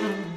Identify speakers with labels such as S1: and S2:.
S1: Mm-hmm.